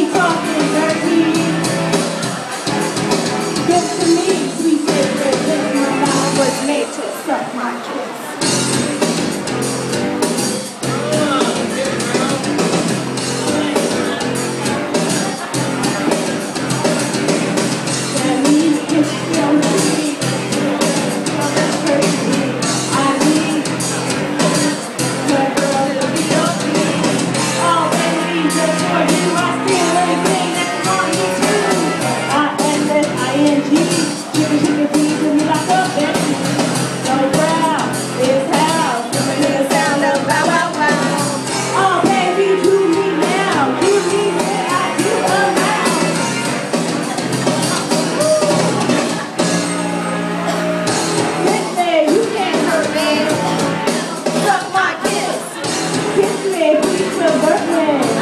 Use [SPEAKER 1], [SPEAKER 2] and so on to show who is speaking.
[SPEAKER 1] talking dirty. Good to me, sweet baby, my mouth was made to suck my kiss. your birthday.